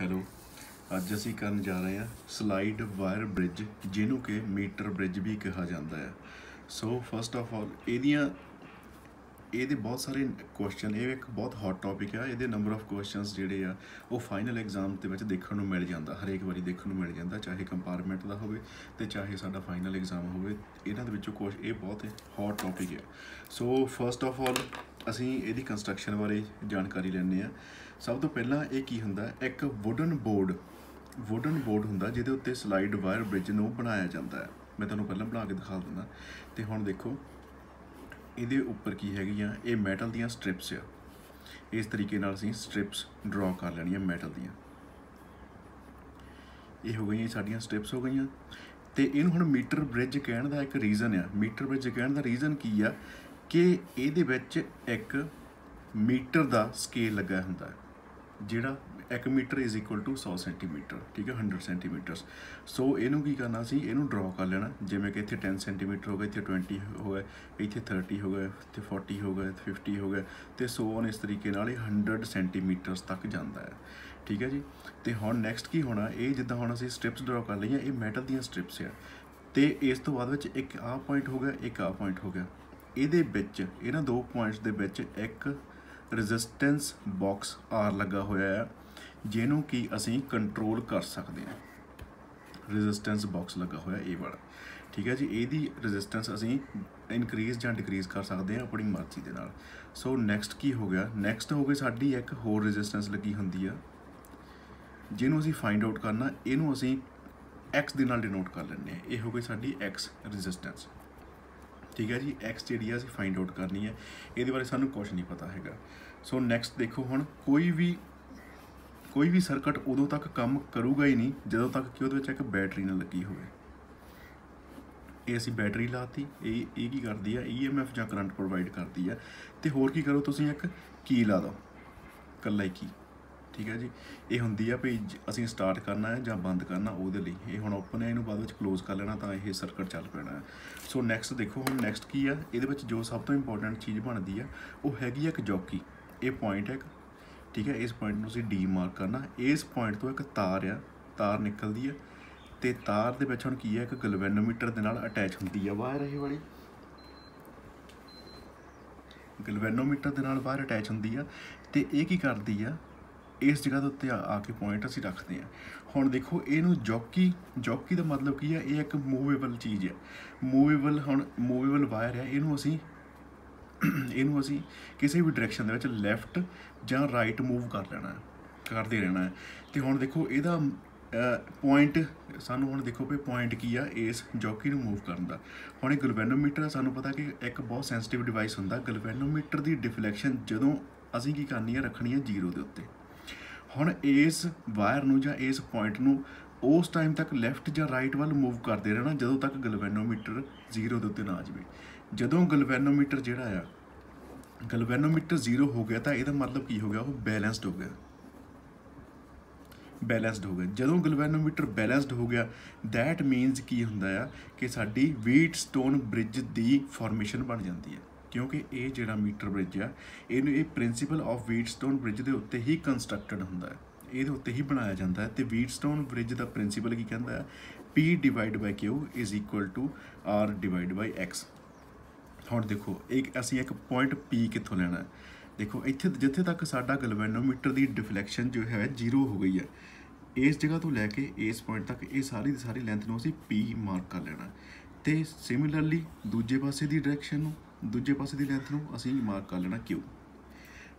Hello, ਅੱਜ ਅਸੀਂ ਕਰਨ ਜਾ ਰਹੇ ਹਾਂ ਸਲਾਈਡ ਵਾਇਰ ਬ੍ਰਿਜ, ਜਿਹਨੂੰ ਕਿ ਮੀਟਰ ਬ੍ਰਿਜ ਵੀ ਕਿਹਾ ਜਾਂਦਾ ਹੈ। ਸੋ ਫਸਟ ਆਫ ਆਲ ਇਹਦੀਆਂ, ਇਹਦੇ ਬਹੁਤ ਸਾਰੇ ਕੁਐਸਚਨ ਇਹ ਇੱਕ ਬਹੁਤ ਹੌਟ ਟੌਪਿਕ ਆ। ਇਹਦੇ ਨੰਬਰ ਆਫ ਕੁਐਸਚਨਸ ਜਿਹੜੇ ਆ, ਉਹ ਫਾਈਨਲ ਐਗਜ਼ਾਮ ਦੇ ਵਿੱਚ ਦੇਖਣ ਨੂੰ ਮਿਲ ਜਾਂਦਾ, ਹਰੇਕ ਵਾਰੀ ਦੇਖਣ ਨੂੰ ਮਿਲ ਜਾਂਦਾ, ਚਾਹੇ ਕੰਪਾਰਟਮੈਂਟ ਦਾ ਹੋਵੇ ਤੇ ਚਾਹੇ ਸਾਡਾ ਫਾਈਨਲ ਐਗਜ਼ਾਮ ਹੋਵੇ। ਇਹਨਾਂ ਦੇ ਵਿੱਚੋਂ ਕੁਝ ਇਹ ਬਹੁਤ ਹੌਟ ਟੌਪਿਕ ਹੈ। ਸੋ ਫਸਟ ਆਫ ਆਲ ਅਸੀਂ ਇਹਦੀ ਕੰਸਟਰਕਸ਼ਨ ਬਾਰੇ ਜਾਣਕਾਰੀ ਲੈਣੇ ਆ ਸਭ ਤੋਂ ਪਹਿਲਾਂ ਇਹ ਕੀ ਹੁੰਦਾ? ਇੱਕ ਵੁਡਨ ਬੋਰਡ ਵੁਡਨ ਬੋਰਡ ਹੁੰਦਾ ਜਿਹਦੇ ਉੱਤੇ ਸਲਾਈਡ ਵਾਇਰ ਬ੍ਰਿਜ ਨੂੰ ਬਣਾਇਆ ਜਾਂਦਾ ਹੈ। ਮੈਂ ਤੁਹਾਨੂੰ ਪਹਿਲਾਂ ਬਣਾ ਕੇ ਦਿਖਾ ਦਿੰਦਾ। ਤੇ ਹੁਣ ਦੇਖੋ, ਇਹਦੇ ਉੱਪਰ ਕੀ ਹੈਗੀਆਂ? ਇਹ ਮੈਟਲ ਦੀਆਂ ਸਟ੍ਰਿਪਸ ਆ। ਇਸ ਤਰੀਕੇ ਨਾਲ ਅਸੀਂ ਸਟ੍ਰਿਪਸ ਡਰਾ ਕਰ ਲੈਣੀਆਂ ਮੈਟਲ ਦੀਆਂ। ਇਹ ਹੋ ਗਈਆਂ ਸਾਡੀਆਂ ਸਟ੍ਰਿਪਸ ਹੋ ਗਈਆਂ। ਤੇ ਇਹਨੂੰ ਹੁਣ ਮੀਟਰ ਬ੍ਰਿਜ ਕਹਿਣ ਦਾ ਇੱਕ ਰੀਜ਼ਨ ਆ। ਮੀਟਰ ਬ੍ਰਿਜ ਕਹਿਣ ਦਾ ਰੀਜ਼ਨ ਕੀ ਆ? ਕਿ ਇਹਦੇ ਵਿੱਚ ਇੱਕ ਮੀਟਰ ਦਾ ਸਕੇਲ ਲੱਗਾ ਹੁੰਦਾ ਹੈ, ਜਿਹੜਾ 1 metre is equal to 100 centimetre ਠੀਕ ਹੈ 100 ਸੈਂਟੀਮੀਟਰਸ ਸੋ ਇਹਨੂੰ ਕੀ ਕਰਨਾ ਸੀ? ਇਹਨੂੰ ਡਰਾ ਕਰ ਲੈਣਾ। ਜਿਵੇਂ ਕਿ ਇੱਥੇ 10 ਸੈਂਟੀਮੀਟਰ ਹੋ ਗਿਆ ਇੱਥੇ 20 ਹੋ ਗਿਆ ਇੱਥੇ 30 ਹੋ ਗਿਆ ਇੱਥੇ 40 ਹੋ ਗਿਆ 50 ਹੋ ਗਿਆ ਤੇ ਸੋ ਔਨ ਇਸ ਤਰੀਕੇ ਨਾਲ ਇਹ 100 ਸੈਂਟੀਮੀਟਰਸ ਤੱਕ ਜਾਂਦਾ ਹੈ। ਠੀਕ ਹੈ ਜੀ? ਤੇ ਹੁਣ ਨੈਕਸਟ ਕੀ ਹੋਣਾ? ਇਹ ਜਿੱਦਾਂ ਹੁਣ ਅਸੀਂ ਸਟ੍ਰਿਪਸ ਡਰਾ ਕਰ ਲਈਆਂ, ਇਹ ਮੈਟਲ ਦੀਆਂ ਸਟ੍ਰਿਪਸ ਆ। ਤੇ ਇਸ ਤੋਂ ਬਾਅਦ ਵਿੱਚ ਇੱਕ ਆਹ ਪੁਆਇੰਟ ਹੋ ਗਿਆ, ਇੱਕ ਆਹ ਪੁਆਇੰਟ ਹੋ ਗਿਆ। ਇਹਦੇ ਵਿੱਚ, ਇਹਨਾਂ ਦੋ ਪੁਆਇੰਟਸ ਦੇ ਵਿੱਚ ਇੱਕ ਰੈਜ਼ਿਸਟੈਂਸ ਬਾਕਸ ਆਰ ਲੱਗਾ ਹੋਇਆ ਹੈ, ਜਿਹਨੂੰ ਕਿ ਅਸੀਂ ਕੰਟਰੋਲ ਕਰ ਸਕਦੇ ਹਾਂ। ਰੈਜ਼ਿਸਟੈਂਸ ਬਾਕਸ ਲੱਗਾ ਹੋਇਆ ਇਹ ਵਾਲਾ। ਠੀਕ ਹੈ ਜੀ, ਇਹਦੀ ਰੈਜ਼ਿਸਟੈਂਸ ਅਸੀਂ ਇਨਕਰੀਜ਼ ਜਾਂ ਡਿਕਰੀਜ਼ ਕਰ ਸਕਦੇ ਹਾਂ ਆਪਣੀ ਮਰਜ਼ੀ ਦੇ ਨਾਲ। ਸੋ ਨੈਕਸਟ ਕੀ ਹੋ ਗਿਆ? ਨੈਕਸਟ ਹੋ ਗਈ ਸਾਡੀ ਇੱਕ ਹੋਰ ਰੈਜ਼ਿਸਟੈਂਸ ਲੱਗੀ ਹੁੰਦੀ ਆ, ਜਿਹਨੂੰ ਅਸੀਂ ਫਾਈਂਡ ਆਊਟ ਕਰਨਾ, ਇਹਨੂੰ ਅਸੀਂ x ਦੇ ਨਾਲ ਡਿਨੋਟ ਕਰ ਲੈਂਦੇ ਹਾਂ। ਇਹ ਹੋ ਗਈ ਸਾਡੀ x ਰੈਜ਼ਿਸਟੈਂਸ ਠੀਕ ਹੈ ਜੀ, x ਜਿਹੜੀ ਆ ਅਸੀਂ ਫਾਈਂਡ ਆਊਟ ਕਰਨੀ ਹੈ, ਇਹਦੇ ਬਾਰੇ ਸਾਨੂੰ ਕੁਝ ਨਹੀਂ ਪਤਾ ਹੈਗਾ। ਸੋ ਨੈਕਸਟ ਦੇਖੋ ਹੁਣ, ਕੋਈ ਵੀ ਕੋਈ ਵੀ ਸਰਕਟ ਉਦੋਂ ਤੱਕ ਕੰਮ ਕਰੂਗਾ ਹੀ ਨਹੀਂ, ਜਦੋਂ ਤੱਕ ਕਿ ਉਹਦੇ ਵਿੱਚ ਇੱਕ ਬੈਟਰੀ ਨਾ ਲੱਗੀ ਹੋਵੇ। ਇਹ ਅਸੀਂ ਬੈਟਰੀ ਲਾਤੀ, ਇਹ ਇਹ ਕੀ ਕਰਦੀ ਆ EMF ਜਾਂ ਕਰੰਟ ਪ੍ਰੋਵਾਈਡ ਕਰਦੀ ਆ। ਤੇ ਹੋਰ ਕੀ ਕਰੋ ਤੁਸੀਂ ਇੱਕ ਕੀ ਲਾ ਦਿਓ ਕੱਲਾ ਹੀ ਕੀ ਠੀਕ ਹੈ ਜੀ। ਇਹ ਹੁੰਦੀ ਆ ਵੀ ਅਸੀਂ ਸਟਾਰਟ ਕਰਨਾ ਹੈ ਜਾਂ ਬੰਦ ਕਰਨਾ ਉਹਦੇ ਲਈ। ਇਹ ਹੁਣ ਓਪਨ ਹੈ, ਇਹਨੂੰ ਬਾਅਦ ਵਿੱਚ ਕਲੋਜ਼ ਕਰ ਲੈਣਾ ਤਾਂ ਇਹ ਸਰਕਟ ਚੱਲ ਪੈਣਾ ਹੈ। ਸੋ ਨੈਕਸਟ ਦੇਖੋ, ਹੁਣ ਨੈਕਸਟ ਕੀ ਆ? ਇਹਦੇ ਵਿੱਚ ਜੋ ਸਭ ਤੋਂ ਇੰਪੋਰਟੈਂਟ ਚੀਜ਼ ਬਣਦੀ ਆ, ਉਹ ਹੈਗੀ ਆ ਇੱਕ ਜੋਕੀ ਇਹ ਪੁਆਇੰਟ ਹੈ ਇੱਕ। ਠੀਕ ਹੈ ਇਸ ਪੁਆਇੰਟ ਨੂੰ ਅਸੀਂ ਡੀ ਮਾਰਕ ਕਰਨਾ। ਇਸ ਪੁਆਇੰਟ ਤੋਂ ਇੱਕ ਤਾਰ ਆ, ਤਾਰ ਨਿਕਲਦੀ ਆ। ਤੇ ਤਾਰ ਦੇ ਵਿੱਚ ਹੁਣ ਕੀ ਹੈ ਇੱਕ ਗਲਵੈਨੋਮੀਟਰ ਦੇ ਨਾਲ ਅਟੈਚ ਹੁੰਦੀ ਆ ਵਾਇਰ ਇਹ ਵਾਲੀ। ਗਲਵੈਨੋਮੀਟਰ ਦੇ ਨਾਲ ਵਾਇਰ ਅਟੈਚ ਹੁੰਦੀ ਆ। ਤੇ ਇਹ ਕੀ ਕਰਦੀ ਆ? ਇਸ ਜਗ੍ਹਾ ਦੇ ਉੱਤੇ ਆ ਕੇ ਪੁਆਇੰਟ ਅਸੀਂ ਰੱਖਦੇ ਹਾਂ। ਹੁਣ ਦੇਖੋ, ਇਹਨੂੰ ਜੋਕੀ ਜੋਕੀ ਦਾ ਮਤਲਬ ਕੀ ਹੈ? ਇਹ ਇੱਕ ਮੂਵੇਬਲ ਚੀਜ਼ ਹੈ। ਮੂਵੇਬਲ ਹੁਣ ਮੂਵੇਬਲ ਵਾਇਰ ਹੈ, ਇਹਨੂੰ ਅਸੀਂ ਇਹਨੂੰ ਅਸੀਂ ਕਿਸੇ ਵੀ ਡਾਇਰੈਕਸ਼ਨ ਦੇ ਵਿੱਚ ਲੈਫਟ ਜਾਂ ਰਾਈਟ ਮੂਵ ਕਰ ਲੈਣਾ ਹੈ, ਕਰਦੇ ਰਹਿਣਾ ਹੈ। ਤੇ ਹੁਣ ਦੇਖੋ, ਇਹਦਾ ਪੁਆਇੰਟ ਸਾਨੂੰ ਹੁਣ ਦੇਖੋ ਵੀ ਪੁਆਇੰਟ ਕੀ ਆ ਇਸ ਜੋਕੀ ਨੂੰ ਮੂਵ ਕਰਨ ਦਾ। ਹੁਣ ਇਹ ਗਲਵੈਨੋਮੀਟਰ ਆ, ਸਾਨੂੰ ਪਤਾ ਕਿ ਇੱਕ ਬਹੁਤ ਸੈਂਸਿਟਿਵ ਡਿਵਾਈਸ ਹੁੰਦਾ। ਗਲਵੈਨੋਮੀਟਰ ਦੀ ਡਿਫਲੈਕਸ਼ਨ ਜਦੋਂ ਅਸੀਂ ਕੀ ਕਰਨੀ ਹੈ, ਰੱਖਣੀ ਹੈ ਜ਼ੀਰੋ ਦੇ ਉੱਤੇ। ਹੁਣ ਇਸ ਵਾਇਰ ਨੂੰ ਜਾਂ ਇਸ ਪੁਆਇੰਟ ਨੂੰ ਉਸ ਟਾਈਮ ਤੱਕ ਲੈਫਟ ਜਾਂ ਰਾਈਟ ਵੱਲ ਮੂਵ ਕਰਦੇ ਰਹਿਣਾ, ਜਦੋਂ ਤੱਕ ਗਲਵੈਨੋਮੀਟਰ ਜ਼ੀਰੋ ਦੇ ਉੱਤੇ ਨਾ ਆ ਜਾਵੇ। ਜਦੋਂ ਗਲਵੈਨੋਮੀਟਰ ਜਿਹੜਾ ਆ ਗਲਵੈਨੋਮੀਟਰ ਜ਼ੀਰੋ ਹੋ ਗਿਆ ਤਾਂ ਇਹਦਾ ਮਤਲਬ ਕੀ ਹੋ ਗਿਆ? ਉਹ ਬੈਲੈਂਸਡ ਹੋ ਗਿਆ। ਬੈਲੈਂਸਡ ਹੋ ਗਿਆ। ਜਦੋਂ ਗਲਵੈਨੋਮੀਟਰ ਬੈਲੈਂਸਡ ਹੋ ਗਿਆ ਥੈਟ ਮੀਨਸ ਕੀ ਹੁੰਦਾ ਆ? ਕਿ ਸਾਡੀ ਵੀਟ ਸਟੋਨ ਬ੍ਰਿਜ ਦੀ ਫਾਰਮੇਸ਼ਨ ਬਣ ਜਾਂਦੀ ਹੈ ਕਿਉਂਕਿ ਇਹ ਜਿਹੜਾ ਮੀਟਰ ਬ੍ਰਿਜ ਆ, ਇਹਨੂੰ ਇਹ ਪ੍ਰਿੰਸੀਪਲ ਆਫ ਵੀਟਸਟੋਨ ਬ੍ਰਿਜ ਦੇ ਉੱਤੇ ਹੀ ਕੰਸਟਰਕਟਡ ਹੁੰਦਾ ਹੈ। ਇਹਦੇ ਉੱਤੇ ਹੀ ਬਣਾਇਆ ਜਾਂਦਾ ਹੈ। ਤੇ ਵੀਟਸਟੋਨ ਬ੍ਰਿਜ ਦਾ ਪ੍ਰਿੰਸੀਪਲ ਕੀ ਕਹਿੰਦਾ ਹੈ? P divide by Q is equal to R divide by X ਹੁਣ ਦੇਖੋ, ਇੱਕ ਅਸੀਂ ਇੱਕ ਪੁਆਇੰਟ P ਕਿੱਥੋਂ ਲੈਣਾ ਹੈ? ਦੇਖੋ, ਇੱਥੇ ਜਿੱਥੇ ਤੱਕ ਸਾਡਾ ਗਲਵੈਨੋਮੀਟਰ ਦੀ ਡਿਫਲੈਕਸ਼ਨ ਜੋ ਹੈ ਜ਼ੀਰੋ ਹੋ ਗਈ ਹੈ। ਇਸ ਜਗ੍ਹਾ ਤੋਂ ਲੈ ਕੇ ਇਸ ਪੁਆਇੰਟ ਤੱਕ ਇਹ ਸਾਰੀ ਦੀ ਸਾਰੀ ਲੈਂਥ ਨੂੰ ਅਸੀਂ P ਮਾਰਕ ਕਰ ਲੈਣਾ ਤੇ ਸਿਮਿਲਰਲੀ ਦੂਜੇ ਪਾਸੇ ਦੀ ਡਾਇਰੈਕਸ਼ਨ ਨੂੰ ਦੂਜੇ ਪਾਸੇ ਦੀ ਲੈਂਥ ਨੂੰ ਅਸੀਂ ਮਾਰਕ ਕਰ ਲੈਣਾ Q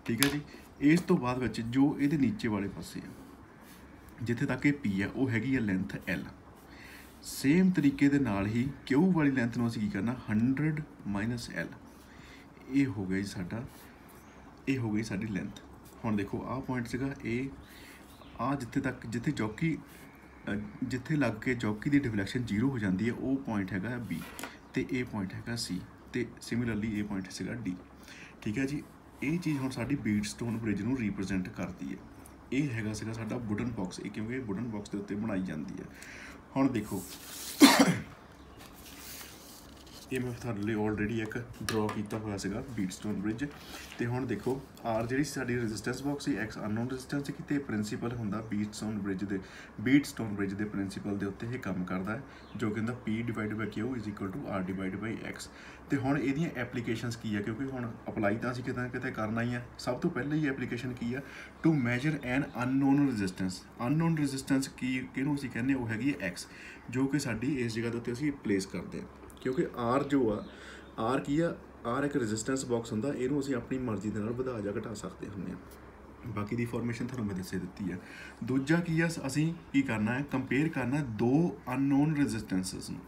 ਠੀਕ ਹੈ ਜੀ? ਇਸ ਤੋਂ ਬਾਅਦ ਵਿੱਚ ਜੋ ਇਹਦੇ ਨੀਚੇ ਵਾਲੇ ਪਾਸੇ ਆ, ਜਿੱਥੇ ਤੱਕ ਇਹ P ਹੈ ਉਹ ਹੈਗੀ ਆ ਲੈਂਥ L ਸੇਮ ਤਰੀਕੇ ਦੇ ਨਾਲ ਹੀ Q ਵਾਲੀ ਲੈਂਥ ਨੂੰ ਅਸੀਂ ਕੀ ਕਰਨਾ? 100 L ਇਹ ਹੋ ਗਿਆ ਜੀ ਸਾਡਾ, ਇਹ ਹੋ ਗਈ ਸਾਡੀ ਲੈਂਥ ਹੁਣ ਦੇਖੋ, ਆਹ ਪੁਆਇੰਟ ਸੀਗਾ, ਇਹ ਆ ਜਿੱਥੇ ਤੱਕ, ਜਿੱਥੇ ਜੋਕੀ ਜਿੱਥੇ ਲੱਗ ਕੇ ਜੋਕੀ ਦੀ ਡਿਫਲੈਕਸ਼ਨ ਜ਼ੀਰੋ ਹੋ ਜਾਂਦੀ ਹੈ, ਉਹ ਪੁਆਇੰਟ ਹੈਗਾ B ਤੇ ਇਹ ਪੁਆਇੰਟ ਹੈਗਾ C ਤੇ ਸਿਮਿਲਰਲੀ ਇਹ ਪੁਆਇੰਟ ਸੀਗਾ ਡੀ ਠੀਕ ਹੈ ਜੀ? ਇਹ ਚੀਜ਼ ਹੁਣ ਸਾਡੀ ਬੀਟ ਸਟੋਨ ਬ੍ਰਿਜ ਨੂੰ ਰਿਪਰੈਜ਼ੈਂਟ ਕਰਦੀ ਹੈ। ਇਹ ਹੈਗਾ ਸੀਗਾ ਸਾਡਾ ਵੁਡਨ ਬਾਕਸ ਇਹ ਕਿਉਂਕਿ ਵੁਡਨ ਬਾਕਸ ਦੇ ਉੱਤੇ ਬਣਾਈ ਜਾਂਦੀ ਹੈ। ਹੁਣ ਦੇਖੋ। ਇਹ ਮੈਂ ਤੁਹਾਡੇ ਲਈ ਆਲਰੇਡੀ ਇੱਕ ਡਰਾ ਕੀਤਾ ਹੋਇਆ ਸੀਗਾ ਬੀਟਸਟੋਨ ਬ੍ਰਿਜ ਤੇ ਹੁਣ ਦੇਖੋ ਆਰ ਜਿਹੜੀ ਸਾਡੀ ਰੈਜ਼ਿਸਟੈਂਸ ਬਾਕਸ ਸੀ ਐਕਸ ਅਨਨੋਨ ਰੈਜ਼ਿਸਟੈਂਸ ਕਿਤੇ ਪ੍ਰਿੰਸੀਪਲ ਹੁੰਦਾ ਬੀਟਸਟੋਨ ਬ੍ਰਿਜ ਦੇ ਬੀਟਸਟੋਨ ਬ੍ਰਿਜ ਦੇ ਪ੍ਰਿੰਸੀਪਲ ਦੇ ਉੱਤੇ ਇਹ ਕੰਮ ਕਰਦਾ ਹੈ, ਜੋ ਕਿ ਹੁੰਦਾ P divide by Q R divide by X ਤੇ ਹੁਣ ਇਹਦੀਆਂ ਐਪਲੀਕੇਸ਼ਨਸ ਕੀ ਆ? ਕਿਉਂਕਿ ਹੁਣ ਅਪਲਾਈ ਤਾਂ ਅਸੀਂ ਕਿਤੇ ਨਾ ਕਿਤੇ ਕਰਨਾ ਹੀ ਆ। ਸਭ ਤੋਂ ਪਹਿਲਾਂ ਹੀ ਐਪਲੀਕੇਸ਼ਨ ਕੀ ਆ? To measure an unknown resistance unknown resistance ਕੀ, ਕਿਹਨੂੰ ਅਸੀਂ ਕਹਿੰਦੇ ਉਹ ਹੈਗੀ ਹੈ X, ਜੋ ਕਿ ਸਾਡੀ ਇਸ ਜਗ੍ਹਾ ਦੇ ਉੱਤੇ ਅਸੀਂ ਪਲੇਸ ਕਰਦੇ ਹਾਂ। ਕਿਉਂਕਿ ਆਰ ਜੋ ਆ, R ਕੀ ਆ? R ਇੱਕ ਰੈਜ਼ਿਸਟੈਂਸ ਬਾਕਸ ਹੁੰਦਾ, ਇਹਨੂੰ ਅਸੀਂ ਆਪਣੀ ਮਰਜ਼ੀ ਦੇ ਨਾਲ ਵਧਾ ਜਾਂ ਘਟਾ ਸਕਦੇ ਹੁੰਦੇ ਹਾਂ। ਬਾਕੀ ਦੀ ਇਨਫੋਰਮੇਸ਼ਨ ਤੁਹਾਨੂੰ ਮੈਂ ਦੱਸੇ ਦਿੱਤੀ ਹੈ ਦੂਜਾ ਕੀ ਆ, ਅਸੀਂ ਕੀ ਕਰਨਾ ਹੈ? ਕੰਪੇਅਰ ਕਰਨਾ ਦੋ ਅਨਨੋਨ ਰੈਜ਼ਿਸਟੈਂਸਸ ਨੂੰ।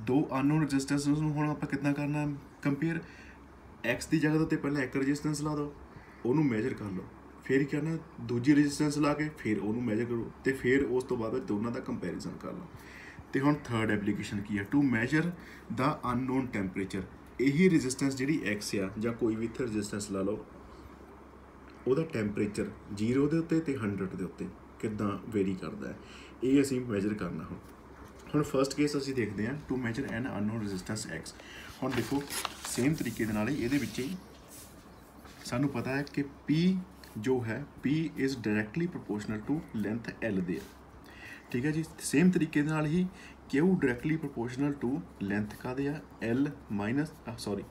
ਦੋ ਅਨਨੋਨ ਰੈਜ਼ਿਸਟੈਂਸਸ ਨੂੰ ਹੁਣ ਆਪਾਂ ਕਿੱਦਾਂ ਕਰਨਾ ਕੰਪੇਅਰ x ਦੀ ਜਗ੍ਹਾ ਤੇ ਪਹਿਲਾਂ ਇੱਕ ਰੈਜ਼ਿਸਟੈਂਸ ਲਾ ਦਿਓ, ਉਹਨੂੰ ਮੈਜਰ ਕਰ ਲਓ। ਫਿਰ ਕੀ ਕਰਨਾ ਦੂਜੀ ਰੈਜ਼ਿਸਟੈਂਸ ਲਾ ਕੇ ਫਿਰ ਉਹਨੂੰ ਮੈਜ਼ਰ ਕਰੋ। ਤੇ ਫਿਰ ਉਸ ਤੋਂ ਬਾਅਦ ਦੋਨਾਂ ਦਾ ਕੰਪੈਰੀਜ਼ਨ ਕਰ ਲਓ। ਤੇ ਹੁਣ ਥਰਡ ਐਪਲੀਕੇਸ਼ਨ ਕੀ ਹੈ ਟੂ ਮੈਜ਼ਰ ਦਾ ਅਨਨੋਨ ਟੈਂਪਰੇਚਰ ਇਹੀ ਰੈਜ਼ਿਸਟੈਂਸ ਜਿਹੜੀ ਐਕਸ ਆ, ਜਾਂ ਕੋਈ ਵੀ ਇੱਥੇ ਰੈਜ਼ਿਸਟੈਂਸ ਲਾ ਲਓ, ਉਹਦਾ ਟੈਂਪਰੇਚਰ 0 ਦੇ ਉੱਤੇ ਤੇ 100 ਦੇ ਉੱਤੇ ਕਿੱਦਾਂ ਵੇਰੀ ਕਰਦਾ ਹੈ? ਇਹ ਅਸੀਂ ਮੈਜ਼ਰ ਕਰਨਾ ਹੁਣ। ਹੁਣ ਫਰਸਟ ਕੇਸ ਅਸੀਂ ਦੇਖਦੇ ਹਾਂ to measure an unknown resistance X ਹੁਣ ਦੇਖੋ ਸੇਮ ਤਰੀਕੇ ਦੇ ਨਾਲ ਹੀ ਇਹਦੇ ਵਿੱਚ ਹੀ ਸਾਨੂੰ ਪਤਾ ਹੈ ਕਿ p ਜੋ ਹੈ, p is directly proportional to length l ਦੇ। ਠੀਕ ਹੈ ਜੀ। ਸੇਮ ਤਰੀਕੇ ਦੇ ਨਾਲ ਹੀ q directly proportional to length ਕਾਦੇ ਆ? L minus sorry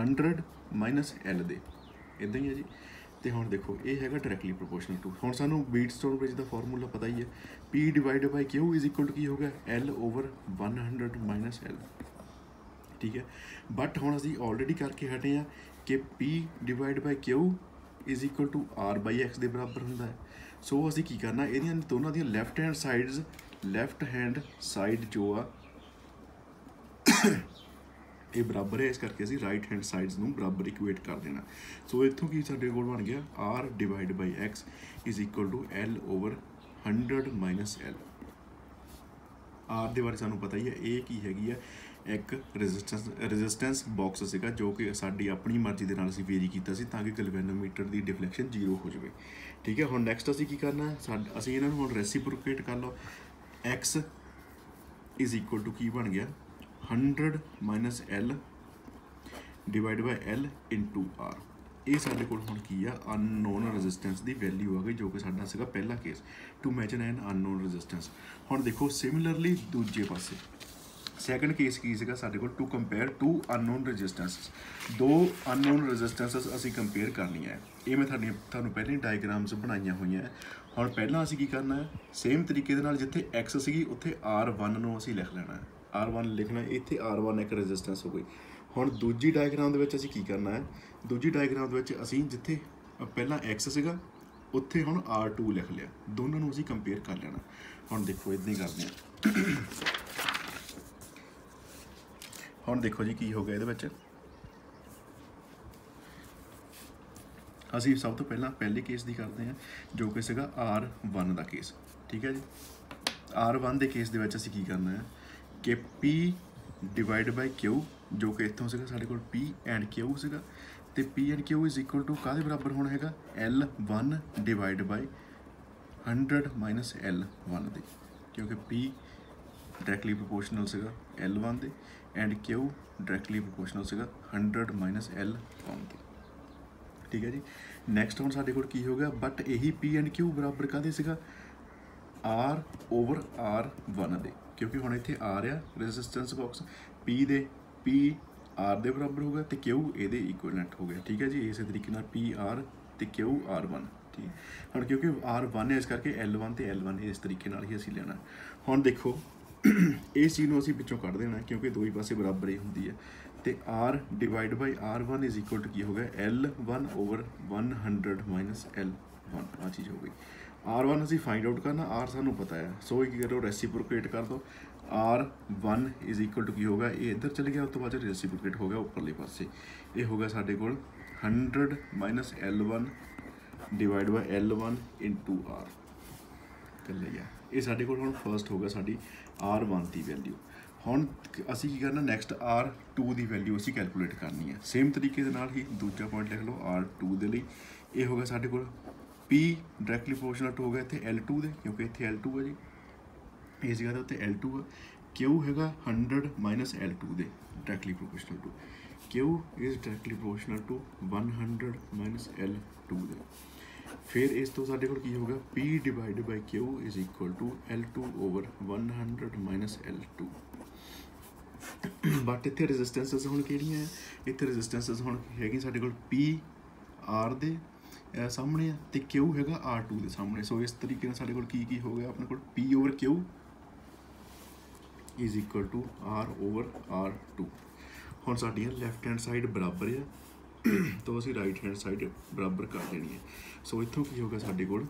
100 minus l ਦੇ। ਇਦਾਂ ਹੀ ਹੈ ਜੀ। ਤੇ ਹੁਣ ਦੇਖੋ, ਇਹ ਹੈਗਾ ਡਾਇਰੈਕਟਲੀ ਪ੍ਰੋਪੋਰਸ਼ਨਲ ਟੂ ਹੁਣ ਸਾਨੂੰ ਬੀਟਸਟੋਨ ਬ੍ਰਿਜ ਦਾ ਫਾਰਮੂਲਾ ਪਤਾ ਹੀ ਹੈ। P divide by q is equal to ਕੀ ਹੋ ਗਿਆ? L ਓਵਰ 100 ਮਾਈਨਸ l ਠੀਕ ਹੈ। ਬਟ ਹੁਣ ਅਸੀਂ ਆਲਰੇਡੀ ਕਰਕੇ ਹਟੇ ਆ ਕਿ p divide by q is equal to r by x ਦੇ ਬਰਾਬਰ ਹੁੰਦਾ ਹੈ। ਸੋ ਅਸੀਂ ਕੀ ਕਰਨਾ, ਇਹਦੀਆਂ ਦੋਨਾਂ ਦੀਆਂ left hand sides left hand side ਜੋ ਆ, ਇਹ ਬਰਾਬਰ ਹੈ, ਇਸ ਕਰਕੇ ਅਸੀਂ ਰਾਈਟ ਹੈਂਡ ਸਾਈਡਸ ਨੂੰ ਬਰਾਬਰ ਇਕੁਏਟ ਕਰ ਦੇਣਾ। ਸੋ ਇੱਥੋਂ ਕੀ ਸਾਡੇ ਕੋਲ ਬਣ ਗਿਆ? R divide by x is equal to l over 100 minus l r ਦੇ ਬਾਰੇ ਸਾਨੂੰ ਪਤਾ ਹੀ ਹੈ, ਇਹ ਕੀ ਹੈਗੀ ਹੈ ਇੱਕ ਰੈਜ਼ਿਸਟੈਂਸ ਰੈਜ਼ਿਸਟੈਂਸ ਬਾਕਸ ਸੀਗਾ ਜੋ ਕਿ ਸਾਡੀ ਆਪਣੀ ਮਰਜ਼ੀ ਦੇ ਨਾਲ ਅਸੀਂ ਵੇਰੀ ਕੀਤਾ ਸੀ ਤਾਂ ਕਿ ਗੈਲਵੇਨੋਮੀਟਰ ਦੀ ਡਿਫਲੈਕਸ਼ਨ ਜ਼ੀਰੋ ਹੋ ਜਾਵੇ। ਠੀਕ ਹੈ, ਹੁਣ ਨੈਕਸਟ ਅਸੀਂ ਕੀ ਕਰਨਾ ਹੈ? ਅਸੀਂ ਇਹਨਾਂ ਨੂੰ ਹੁਣ ਰੈਸੀਪਰੋਕੇਟ ਕਰ ਲਓ। X ਇਜ਼ ਇਕੁਅਲ ਟੂ ਕੀ ਬਣ ਗਿਆ? 100 minus l divide by l into r ਇਹ ਸਾਡੇ ਕੋਲ ਹੁਣ ਕੀ ਆ? ਅਨਨੋਨ ਰੈਜ਼ਿਸਟੈਂਸ ਦੀ ਵੈਲਿਊ ਆ ਗਈ, ਜੋ ਕਿ ਸਾਡਾ ਸੀਗਾ ਪਹਿਲਾ case to measure an unknown resistance ਹੁਣ ਦੇਖੋ ਸਿਮਿਲਰਲੀ ਦੂਜੇ ਪਾਸੇ। ਸੈਕੰਡ ਕੇਸ ਕੀ ਸੀਗਾ ਸਾਡੇ ਕੋਲ? To compare two unknown resistances ਦੋ ਅਨਨੋਨ ਰੈਜ਼ਿਸਟੈਂਸਸ ਅਸੀਂ ਕੰਪੇਅਰ ਕਰਨੀਆਂ ਹੈ। ਇਹ ਮੈਂ ਤੁਹਾਡੀ ਤੁਹਾਨੂੰ ਪਹਿਲੇ ਡਾਇਗਰਾਮਸ ਬਣਾਈਆਂ ਹੋਈਆਂ ਹੈ। ਹੁਣ ਪਹਿਲਾਂ ਅਸੀਂ ਕੀ ਕਰਨਾ ਹੈ? ਸੇਮ ਤਰੀਕੇ ਦੇ ਨਾਲ ਜਿੱਥੇ x ਸੀਗੀ, ਉੱਥੇ r1 ਨੂੰ ਅਸੀਂ ਲਿਖ ਲੈਣਾ ਹੈ। R1 ਲਿਖਣਾ ਇੱਥੇ r1 ਇੱਕ ਰੈਜ਼ਿਸਟੈਂਸ ਹੋ ਗਈ। ਹੁਣ ਦੂਜੀ ਡਾਇਗਰਾਮ ਦੇ ਵਿੱਚ ਅਸੀਂ ਕੀ ਕਰਨਾ ਹੈ? ਦੂਜੀ ਡਾਇਗਰਾਮ ਦੇ ਵਿੱਚ ਅਸੀਂ ਜਿੱਥੇ ਪਹਿਲਾਂ x ਸੀਗਾ, ਉੱਥੇ ਹੁਣ r2 ਲਿਖ ਲਿਆ। ਦੋਨਾਂ ਨੂੰ ਅਸੀਂ ਕੰਪੇਅਰ ਕਰ ਲੈਣਾ। ਹੁਣ ਦੇਖੋ ਇਦਾਂ ਹੀ ਕਰਦੇ ਹਾਂ। ਹੁਣ ਦੇਖੋ ਜੀ ਕੀ ਹੋ ਗਿਆ ਇਹਦੇ ਵਿੱਚ। ਅਸੀਂ ਸਭ ਤੋਂ ਪਹਿਲਾਂ ਪਹਿਲੇ ਕੇਸ ਦੀ ਕਰਦੇ ਹਾਂ, ਜੋ ਕਿ ਸੀਗਾ R1 ਦਾ ਕੇਸ ਠੀਕ ਹੈ ਜੀ? R1 ਦੇ ਕੇਸ ਦੇ ਵਿੱਚ ਅਸੀਂ ਕੀ ਕਰਨਾ ਹੈ ਕਿ P ਡਿਵਾਈਡ ਬਾਈ Q, ਜੋ ਕਿ ਇੱਥੋਂ ਸੀਗਾ ਸਾਡੇ ਕੋਲ P ਐਂਡ Q ਸੀਗਾ, ਤੇ P and Q is equal to ਕਾਹਦੇ ਬਰਾਬਰ ਹੋਣਾ ਹੈਗਾ? L1 ਡਿਵਾਈਡ ਬਾਈ 100 ਮਾਈਨਸ L1 ਦੇ, ਕਿਉਂਕਿ P ਡਾਇਰੈਕਟਲੀ ਪ੍ਰੋਪੋਰਸ਼ਨਲ ਸੀਗਾ L1 ਦੇ ਐਂਡ Q ਡਾਇਰੈਕਟਲੀ ਪ੍ਰੋਪੋਰਸ਼ਨਲ ਸੀਗਾ 100 ਮਾਈਨਸ L1 ਦੇ ਠੀਕ ਹੈ ਜੀ? ਨੈਕਸਟ ਹੁਣ ਸਾਡੇ ਕੋਲ ਕੀ ਹੋ ਗਿਆ? ਬਟ ਇਹੀ P ਐਂਡ Q ਬਰਾਬਰ ਕਾਦੇ ਸੀਗਾ? R ਓਵਰ R1 ਦੇ। ਕਿਉਂਕਿ ਹੁਣ ਇੱਥੇ R ਆ ਰੈਜ਼ਿਸਟੈਂਸ ਬਾਕਸ P ਦੇ, P R ਦੇ ਬਰਾਬਰ ਹੋ ਗਿਆ ਤੇ Q ਇਹਦੇ ਇਕੁਇਵਲੈਂਟ ਹੋ ਗਿਆ। ਠੀਕ ਹੈ ਜੀ? ਇਸੇ ਤਰੀਕੇ ਨਾਲ P R ਤੇ Q R1 ਠੀਕ ਹੁਣ ਕਿਉਂਕਿ R1 ਹੈ, ਇਸ ਕਰਕੇ L1 ਤੇ L1 ਇਸ ਤਰੀਕੇ ਨਾਲ ਹੀ ਅਸੀਂ ਲੈਣਾ। ਹੁਣ ਦੇਖੋ ਇਸ ਚੀਜ਼ ਨੂੰ ਅਸੀਂ ਵਿੱਚੋਂ ਕੱਢ ਦੇਣਾ, ਕਿਉਂਕਿ ਦੋਈ ਪਾਸੇ ਬਰਾਬਰ ਹੀ ਹੁੰਦੀ ਹੈ। ਤੇ r divide by r1 is equal to ਕੀ ਹੋ ਗਿਆ? L1 ਓਵਰ 100 ਮਾਈਨਸ l1 ਆ ਚੀਜ਼ ਹੋ ਗਈ। R1 ਅਸੀਂ ਫਾਈਂਡ ਆਊਟ ਕਰਨਾ, r ਸਾਨੂੰ ਪਤਾ ਹੈ। ਸੋ ਇਹ ਕੀ ਕਰੋ ਰੈਸੀਪਰੋਕੇਟ ਕਰ ਦੋ। R1 ਇਜ਼ ਇਕੁਅਲ ਟੂ ਕੀ ਹੋਗਾ ਇਹ ਇੱਧਰ ਚਲੇ ਗਿਆ, ਉਸ ਤੋਂ ਬਾਅਦ ਰੈਸੀਪਰੋਕੇਟ ਹੋ ਗਿਆ ਉੱਪਰਲੇ ਪਾਸੇ। ਇਹ ਹੋ ਗਿਆ ਸਾਡੇ ਕੋਲ 100 minus l1 divide by l1 into r ਕਰ ਲਿਆ ਇਹ ਸਾਡੇ ਕੋਲ ਹੁਣ ਫਰਸਟ ਹੋ ਗਿਆ ਸਾਡੀ r1 ਦੀ ਵੈਲਿਊ ਹੁਣ ਅਸੀਂ ਕੀ ਕਰਨਾ ਨੈਕਸਟ r2 ਦੀ ਵੈਲਿਊ ਅਸੀਂ ਕੈਲਕੂਲੇਟ ਕਰਨੀ ਹੈ। ਸੇਮ ਤਰੀਕੇ ਦੇ ਨਾਲ ਹੀ ਦੂਜਾ ਪੁਆਇੰਟ ਲਿਖ ਲਓ r2 ਦੇ ਲਈ। ਇਹ ਹੋ ਗਿਆ ਸਾਡੇ ਕੋਲ p ਡਾਇਰੈਕਟਲੀ ਪ੍ਰੋਪੋਰਸ਼ਨਲ ਟੂ ਹੋ ਗਿਆ ਇੱਥੇ l2 ਦੇ, ਕਿਉਂਕਿ ਇੱਥੇ l2 ਹੈ ਜੀ। ਇਸ ਜਗ੍ਹਾ ਦੇ ਉੱਤੇ l2 ਆ। Q ਹੈਗਾ 100 ਮਾਈਨਸ L2 ਦੇ directly proportional to Q is directly proportional to 100 minus L2 ਦੇ। ਫਿਰ ਇਸ ਤੋਂ ਸਾਡੇ ਕੋਲ ਕੀ ਹੋਗਾ P divided by Q is equal to L2 over 100 minus L2 but ਇੱਥੇ ਰੈਜ਼ਿਸਟੈਂਸਸ ਹੁਣ ਕਿਹੜੀਆਂ ਹੈ? ਇੱਥੇ ਰੈਜ਼ਿਸਟੈਂਸਸ ਹੁਣ ਹੈਗੀ ਸਾਡੇ ਕੋਲ P, R ਦੇ ਸਾਹਮਣੇ ਆ ਤੇ Q ਹੈਗਾ R2 ਦੇ ਸਾਹਮਣੇ। ਸੋ ਇਸ ਤਰੀਕੇ ਨਾਲ ਸਾਡੇ ਕੋਲ ਕੀ ਕੀ ਹੋ ਗਿਆ? ਆਪਣੇ ਕੋਲ P over Q is equal to R over R2 ਹੁਣ ਸਾਡੀਆਂ ਲੈਫਟ ਹੈਂਡ ਸਾਈਡ ਬਰਾਬਰ ਆ। ਤਾਂ ਅਸੀਂ ਰਾਈਟ ਹੈਂਡ ਸਾਈਡ ਬਰਾਬਰ ਕਰ ਦੇਣੀ ਹੈ। ਸੋ ਇੱਥੋਂ ਕੀ ਹੋਗਾ ਸਾਡੇ ਕੋਲ?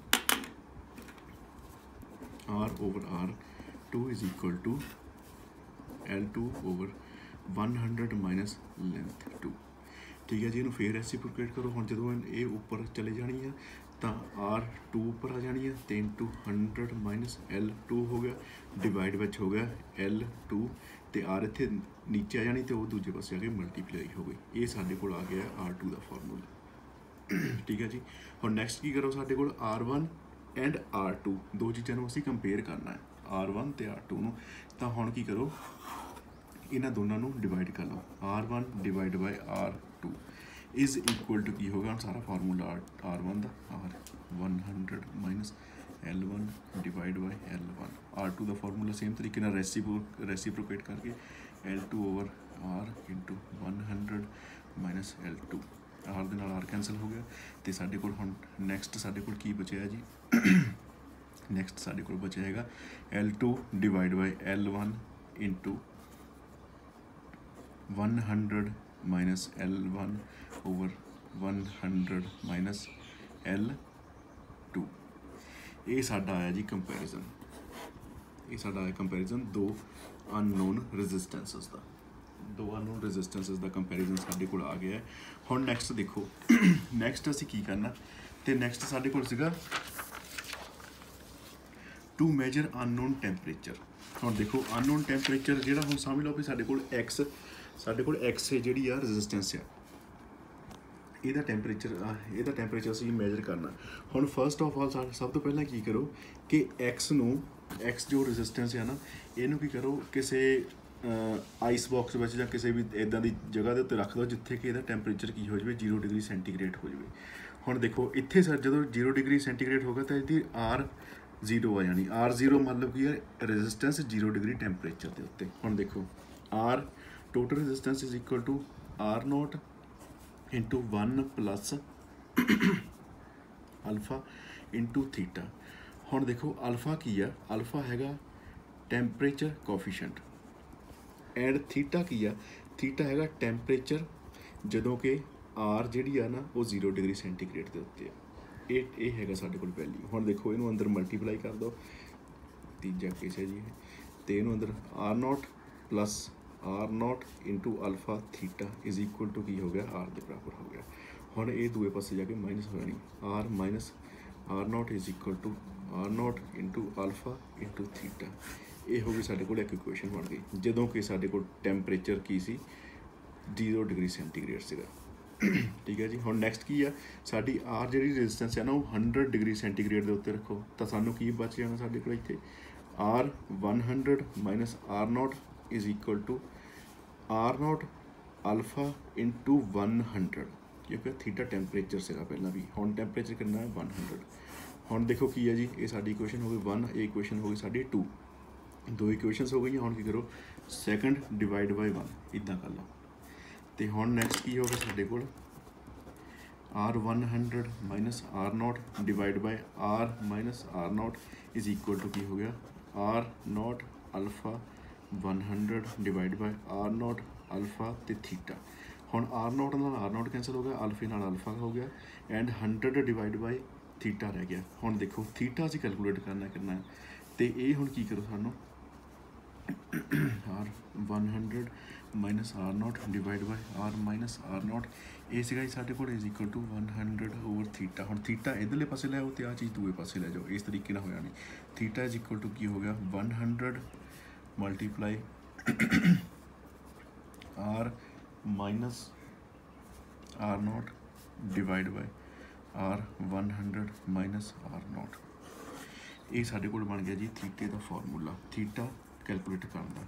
R over R2 is equal to L2 over 100 minus length 2 ਠੀਕ ਹੈ ਜੀ, ਇਹਨੂੰ ਫੇਰ ਰੈਸਿਪਰੋਕੇਟ ਕਰੋ। ਹੁਣ ਜਦੋਂ ਇਹ ਉੱਪਰ ਚਲੇ ਜਾਣੀ ਹੈ ਤਾਂ R2 ਉੱਪਰ ਆ ਜਾਣੀ ਹੈ ਤੇ into 100 ਮਾਈਨਸ L2 ਹੋ ਗਿਆ ਡਿਵਾਈਡ ਵਿੱਚ ਹੋ ਗਿਆ L2 ਤੇ ਆਰ ਇੱਥੇ ਨੀਚੇ ਆ ਜਾਣੀ ਤੇ ਉਹ ਦੂਜੇ ਪਾਸੇ ਆ ਕੇ ਮਲਟੀਪਲਾਈ ਹੋ ਗਈ। ਇਹ ਸਾਡੇ ਕੋਲ ਆ ਗਿਆ R2 ਦਾ ਫਾਰਮੂਲਾ ਠੀਕ ਹੈ ਜੀ? ਹੁਣ ਨੈਕਸਟ ਕੀ ਕਰੋ ਸਾਡੇ ਕੋਲ? R1 ਐਂਡ R2 ਦੋ ਚੀਜ਼ਾਂ ਨੂੰ ਅਸੀਂ ਕੰਪੇਅਰ ਕਰਨਾ ਹੈ। R1 ਤੇ R2 ਨੂੰ। ਤਾਂ ਹੁਣ ਕੀ ਕਰੋ? ਇਹਨਾਂ ਦੋਨਾਂ ਨੂੰ ਡਿਵਾਈਡ ਕਰ ਲਓ। R1 divide by R2 is equal to ਕੀ ਹੋਗਾ ਹੁਣ ਸਾਰਾ ਫਾਰਮੂਲਾ R1 ਦਾ। R 100 minus L1 divide by L1 R2 ਦਾ ਫਾਰਮੂਲਾ ਸੇਮ ਤਰੀਕੇ ਨਾਲ ਰੈਸੀਪੋ ਰੈਸੀਪ੍ਰੋਕੇਟ ਕਰਕੇ L2 over R 100 minus L2 R ਦੇ ਨਾਲ R ਕੈਨਸਲ ਹੋ ਗਿਆ ਤੇ ਸਾਡੇ ਕੋਲ ਹੁਣ ਨੈਕਸਟ ਸਾਡੇ ਕੋਲ ਕੀ ਬਚਿਆ ਜੀ ਨੈਕਸਟ ਸਾਡੇ ਕੋਲ ਬਚਿਆ ਹੈਗਾ L2 divide by L1 into 100 minus L1 over 100 minus L2 ਇਹ ਸਾਡਾ ਆਇਆ ਜੀ ਕੰਪੈਰੀਜ਼ਨ ਇਹ ਸਾਡਾ ਆਇਆ ਕੰਪੈਰੀਜ਼ਨ ਦੋ ਅਨਨੋਨ ਰੈਜ਼ਿਸਟੈਂਸਸ ਦਾ। ਦੋ ਅਨਨੋਨ ਰੈਜ਼ਿਸਟੈਂਸਸ ਦਾ ਕੰਪੈਰੀਜ਼ਨ ਸਾਡੇ ਕੋਲ ਆ ਗਿਆ ਹੁਣ ਨੈਕਸਟ ਦੇਖੋ। ਨੈਕਸਟ ਅਸੀਂ ਕੀ ਕਰਨਾ? ਤੇ ਨੈਕਸਟ ਸਾਡੇ ਕੋਲ ਸੀਗਾ ਟੂ ਮੇਜਰ ਅਨਨੋਨ ਟੈਂਪਰੇਚਰ ਹੁਣ ਦੇਖੋ ਅਨਨੋਨ ਟੈਂਪਰੇਚਰ ਜਿਹੜਾ ਹੁਣ ਸਮਝ ਲਓ ਵੀ ਸਾਡੇ ਕੋਲ x, ਸਾਡੇ ਕੋਲ x ਜਿਹੜੀ ਆ ਰੈਜ਼ਿਸਟੈਂਸ ਆ। ਇਹਦਾ ਟੈਂਪਰੇਚਰ ਇਹਦਾ ਟੈਂਪਰੇਚਰ ਅਸੀਂ ਮੈਜ਼ਰ ਕਰਨਾ। ਹੁਣ ਫਰਸਟ ਆਫ ਆਲ ਸਭ ਤੋਂ ਪਹਿਲਾਂ ਕੀ ਕਰੋ ਕਿ x ਨੂੰ, x ਜੋ ਰੈਜ਼ਿਸਟੈਂਸ ਹੈ ਨਾ, ਇਹਨੂੰ ਕੀ ਕਰੋ, ਕਿਸੇ ਆਈਸ ਬਾਕਸ ਵਿੱਚ ਜਾਂ ਕਿਸੇ ਵੀ ਇਦਾਂ ਦੀ ਜਗ੍ਹਾ ਦੇ ਉੱਤੇ ਰੱਖ ਦਿਓ ਜਿੱਥੇ ਕਿ ਇਹਦਾ ਟੈਂਪਰੇਚਰ ਕੀ ਹੋ ਜਾਵੇ 0 ਡਿਗਰੀ ਸੈਂਟੀਗ੍ਰੇਡ ਹੋ ਜਾਵੇ। ਹੁਣ ਦੇਖੋ, ਇੱਥੇ ਸਰ ਜਦੋਂ 0 ਡਿਗਰੀ ਸੈਂਟੀਗ੍ਰੇਡ ਹੋਗਾ ਤਾਂ ਇਹਦੀ R 0 ਆ ਜਾਣੀ। R 0 ਮਤਲਬ ਕੀ ਹੈ? ਰੈਜ਼ਿਸਟੈਂਸ 0 ਡਿਗਰੀ ਟੈਂਪਰੇਚਰ ਦੇ ਉੱਤੇ। ਹੁਣ ਦੇਖੋ, R total resistance is equal to R naught into 1 plus alpha into theta ਹੁਣ ਦੇਖੋ, alpha ਕੀ ਆ? alpha ਹੈਗਾ temperature coefficient ਐਂਡ ਥੀਟਾ ਕੀ ਆ? ਥੀਟਾ ਹੈਗਾ ਟੈਂਪਰੇਚਰ ਜਦੋਂ ਕਿ R ਜਿਹੜੀ ਆ ਨਾ, ਉਹ 0 ਡਿਗਰੀ ਸੈਂਟੀਗ੍ਰੇਡ ਦੇ ਉੱਤੇ ਆ। ਇਹ ਇਹ ਹੈਗਾ ਸਾਡੇ ਕੋਲ ਵੈਲਿਊ ਹੁਣ ਦੇਖੋ, ਇਹਨੂੰ ਅੰਦਰ ਮਲਟੀਪਲਾਈ ਕਰ ਦਿਓ। ਤੀਜਾ ਕੇਸ ਹੈ ਜੀ ਇਹ। ਤੇ ਇਹਨੂੰ ਅੰਦਰ R naught plus R naught into alpha theta is equal to ਕੀ ਹੋ ਗਿਆ? R ਦੇ ਬਰਾਬਰ ਹੋ ਗਿਆ। ਹੁਣ ਇਹ ਦੂਏ ਪਾਸੇ ਜਾ ਕੇ ਮਾਈਨਸ ਹੋ ਜਾਣੀ। R minus R naught is equal to R naught into alpha into theta ਇਹ ਹੋ ਗਈ ਸਾਡੇ ਕੋਲ ਇੱਕ ਇਕੁਏਸ਼ਨ ਬਣ ਗਈ। ਜਦੋਂ ਕਿ ਸਾਡੇ ਕੋਲ ਟੈਂਪਰੇਚਰ ਕੀ ਸੀ? 0 ਡਿਗਰੀ ਸੈਂਟੀਗ੍ਰੇਡ ਸੀਗਾ। ਠੀਕ ਹੈ ਜੀ। ਹੁਣ ਨੈਕਸਟ ਕੀ ਆ? ਸਾਡੀ ਆਰ ਜਿਹੜੀ ਰੈਜ਼ਿਸਟੈਂਸ ਹੈ ਨਾ, ਉਹ 100 ਡਿਗਰੀ ਸੈਂਟੀਗ੍ਰੇਡ ਦੇ ਉੱਤੇ ਰੱਖੋ। ਤਾਂ ਸਾਨੂੰ ਕੀ ਬਚ ਜਾਣਾ ਸਾਡੇ ਕੋਲ ਇੱਥੇ? R 100 minus R naught is equal to R naught alpha into 100 ਕਿਉਂਕਿ ਥੀਟਾ ਟੈਂਪਰੇਚਰ ਸੀਗਾ ਪਹਿਲਾਂ ਵੀ। ਹੁਣ ਟੈਂਪਰੇਚਰ ਕਿੰਨਾ ਹੈ? 100 ਹੁਣ ਦੇਖੋ ਕੀ ਹੈ ਜੀ, ਇਹ ਸਾਡੀ ਇਕੁਏਸ਼ਨ ਹੋ ਗਈ 1 ਇਹ ਇਕੁਏਸ਼ਨ ਹੋ ਗਈ ਸਾਡੀ 2 ਦੋ ਇਕੁਏਸ਼ਨਸ ਹੋ ਗਈਆਂ, ਹੁਣ ਕੀ ਕਰੋ? ਸੈਕੰਡ ਡਿਵਾਈਡ ਬਾਈ 1 ਇਦਾਂ ਕਰ ਲਓ। ਤੇ ਹੁਣ ਨੈਕਸਟ ਕੀ ਹੋਗਾ ਸਾਡੇ ਕੋਲ? R 100 minus R naught divided by R minus R naught is equal to ਕੀ ਹੋ ਗਿਆ? R naught alpha 100 divide by r naught alpha ਤੇ ਥੀਟਾ ਹੁਣ r ਨਾਟ ਨਾਲ r ਨਾਟ ਕੈਨਸਲ ਹੋ ਗਿਆ ਅਲਫੇ ਨਾਲ ਅਲਫਾ ਹੋ ਗਿਆ ਐਂਡ 100 ਡਿਵਾਈਡ ਬਾਈ ਥੀਟਾ ਰਹਿ ਗਿਆ ਹੁਣ ਦੇਖੋ ਥੀਟਾ ਅਸੀਂ ਕੈਲਕੂਲੇਟ ਕਰਨਾ ਕਰਨਾ ਹੈ ਤੇ ਇਹ ਹੁਣ ਕੀ ਕਰੋ ਸਾਨੂੰ r 100 minus r naught divided by r minus r naught ਇਹ ਸੀਗਾ ਜੀ ਸਾਡੇ ਕੋਲ is equal to 100 over theta ਹੁਣ theta ਇਧਰਲੇ ਪਾਸੇ ਲੈ ਆਓ ਤੇ ਆ ਚੀਜ਼ ਦੂਏ ਪਾਸੇ ਲੈ ਜਾਓ ਇਸ ਤਰੀਕੇ ਨਾਲ ਹੋ ਜਾਣੀ theta is equal to ਕੀ ਹੋ ਗਿਆ 100 multiply R minus R naught divided by R 100 minus R naught ਇਹ ਸਾਡੇ ਕੋਲ ਬਣ ਗਿਆ ਜੀ ਥੀਟੇ ਦਾ ਫਾਰਮੂਲਾ ਥੀਟਾ ਕੈਲਕੂਲੇਟ ਕਰਨ ਦਾ।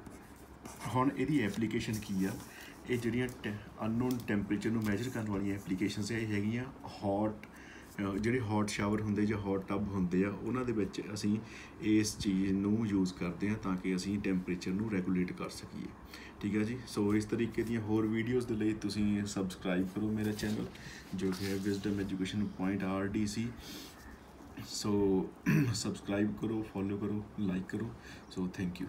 ਹੁਣ ਇਹਦੀ ਐਪਲੀਕੇਸ਼ਨ ਕੀ ਆ? ਇਹ ਜਿਹੜੀਆਂ ਅਨਨੋਨ ਟੈਂਪਰੇਚਰ ਨੂੰ ਮੈਜ਼ਰ ਕਰਨ ਵਾਲੀਆਂ ਐਪਲੀਕੇਸ਼ਨਸ ਇਹ ਹੈਗੀਆਂ ਹੌਟ ਜਿਹੜੇ ਹੌਟ ਸ਼ਾਵਰ ਹੁੰਦੇ ਜਾਂ ਹੌਟ ਟੱਬ ਹੁੰਦੇ ਆ, ਉਹਨਾਂ ਦੇ ਵਿੱਚ ਅਸੀਂ ਇਸ ਚੀਜ਼ ਨੂੰ ਯੂਜ਼ ਕਰਦੇ ਹਾਂ ਤਾਂ ਕਿ ਅਸੀਂ ਟੈਂਪਰੇਚਰ ਨੂੰ ਰੈਗੂਲੇਟ ਕਰ ਸਕੀਏ। ਠੀਕ ਹੈ ਜੀ? ਸੋ ਇਸ ਤਰੀਕੇ ਦੀਆਂ ਹੋਰ ਵੀਡੀਓਜ਼ ਦੇ ਲਈ ਤੁਸੀਂ ਸਬਸਕ੍ਰਾਈਬ ਕਰੋ ਮੇਰਾ ਚੈਨਲ ਜੋ ਕਿ ਹੈ wisdom education point R D C so subscribe ਕਰੋ ਫੋਲੋ ਕਰੋ ਲਾਈਕ ਕਰੋ। So thank you